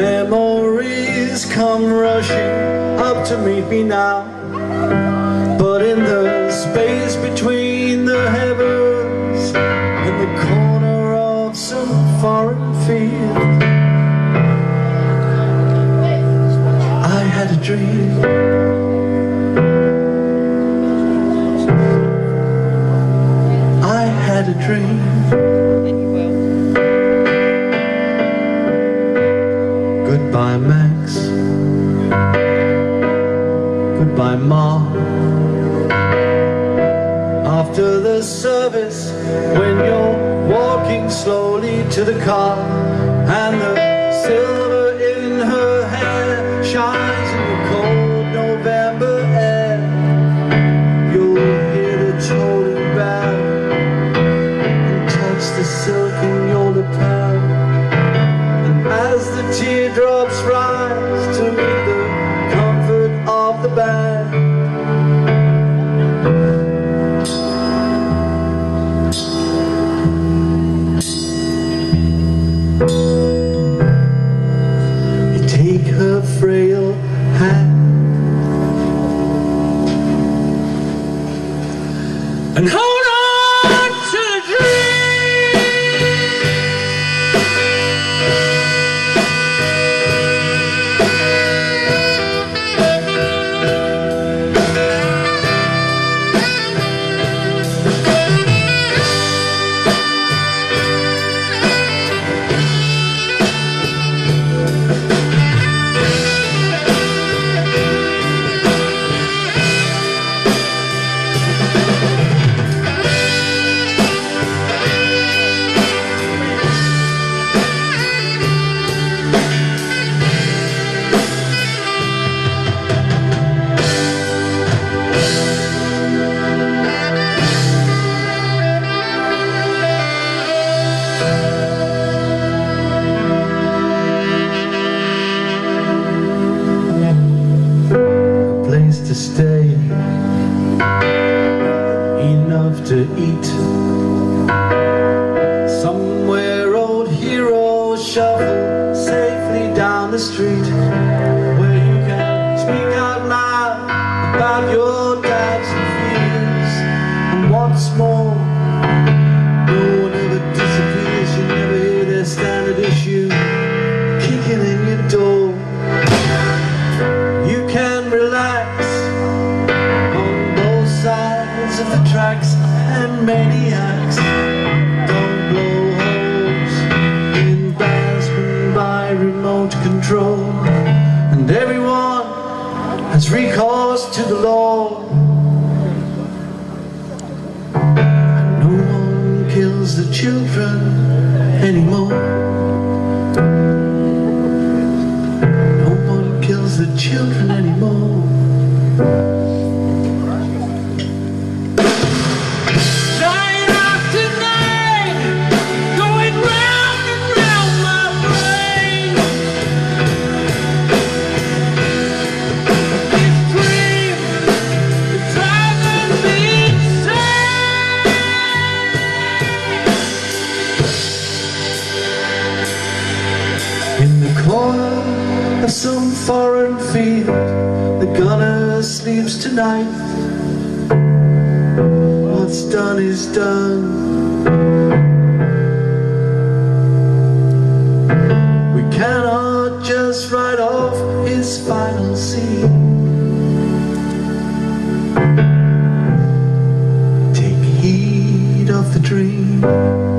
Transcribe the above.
Memories come rushing up to meet me now. But in the space between the heavens In the corner of some foreign field I had a dream. I had a dream Goodbye, Max. Goodbye, Ma. After the service, when you're walking slowly to the car, and the silver in her hair shines to eat. Somewhere old heroes shuffle safely down the street, where you can speak out loud about your doubts and fears. And once more, no one ever disappears. You never hear their standard issue kicking in your door. You can relax on both sides of the tracks and maniacs. Don't blow holes in bands by remote control. And everyone has recourse to the law. And no one kills the children anymore. No one kills the children anymore. Some foreign field, the gunner sleeps tonight. What's done is done. We cannot just write off his final scene. Take heed of the dream.